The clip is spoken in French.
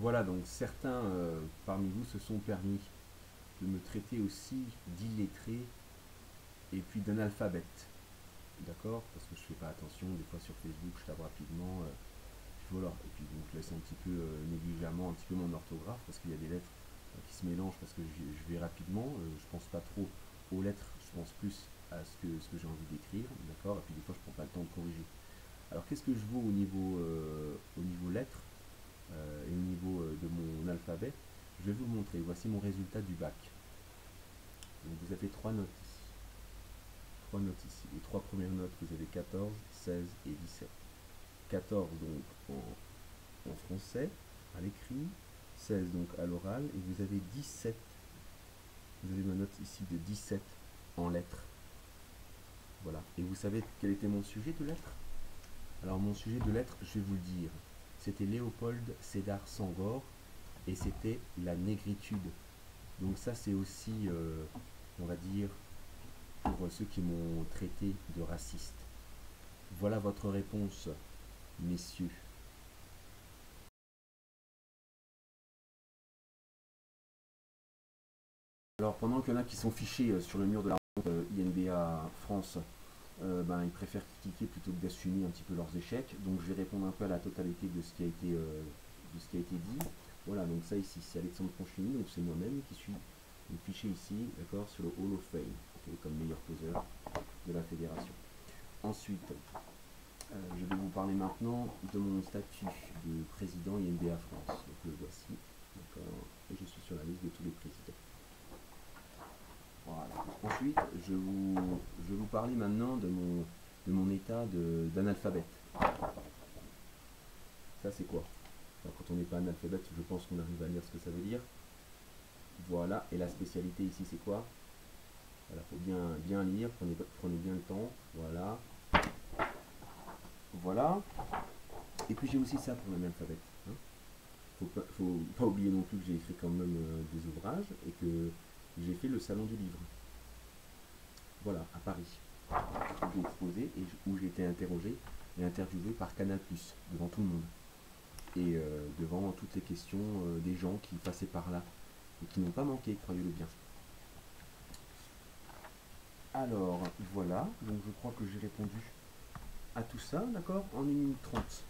Voilà, donc certains euh, parmi vous se sont permis de me traiter aussi d'illettré et puis d'analphabète. D'accord? Parce que je fais pas attention, des fois sur Facebook, je tape rapidement. Euh, voilà. Et puis donc je laisse un petit peu euh, négligemment un petit peu mon orthographe parce qu'il y a des lettres qui se mélangent parce que je, vais rapidement. je pense pas trop aux lettres, je pense plus à ce que, j'ai envie d'écrire. D'accord? Et puis des fois je prends pas le temps de corriger. Alors qu'est-ce que je vaux au niveau, au niveau lettres? Niveau de mon alphabet Je vais vous montrer. Voici mon résultat du bac. Vous avez trois notes ici. Trois notes ici. Les trois premières notes, vous avez 14, 16 et 17. 14 donc en, français, à l'écrit, 16 donc à l'oral, et vous avez 17. Vous avez ma note ici de 17 en lettres. Voilà. Et vous savez quel était mon sujet de lettres? Alors mon sujet de lettres, je vais vous le dire. C'était Léopold Sédar Sangor et c'était la négritude. Donc ça c'est aussi, euh, on va dire, pour ceux qui m'ont traité de raciste. Voilà votre réponse, messieurs. Alors pendant qu'il y en a qui sont fichés euh, sur le mur de la euh, INBA France, ben, ils préfèrent critiquer plutôt que d'assumer un petit peu leurs échecs. Donc je vais répondre un peu à la totalité de ce qui a été, de ce qui a été dit. Voilà, donc ça ici, c'est Alexandre Conchini, donc c'est moi-même qui suis fiché ici, d'accord, sur le Hall of Fame, comme meilleur poseur de la fédération. Ensuite, euh, je vais vous parler maintenant de mon statut de président INBA France. Donc le voici, d'accord, et je suis sur la liste de tous les présidents. Voilà. Ensuite, je vous, je vais vous parler maintenant de mon, de état d'analphabète. Ça, c'est quoi? Quand on n'est pas analphabète, je pense qu'on arrive à lire ce que ça veut dire. Voilà, et la spécialité ici, c'est quoi? Voilà, faut bien, bien lire, prenez, prenez bien le temps. Voilà. Voilà. Et puis j'ai aussi ça pour l'analphabète. Hein. Faut, faut pas oublier non plus que j'ai écrit quand même euh, des ouvrages et que j'ai fait le salon du livre. Voilà, à Paris. J'ai exposé et où j'ai été interrogé et interviewé par Canal+, devant tout le monde et euh, devant toutes les questions euh, des gens qui passaient par là et qui n'ont pas manqué, croyez-le bien. Alors, voilà, donc je crois que j'ai répondu à tout ça, d'accord, en 1 minute 30.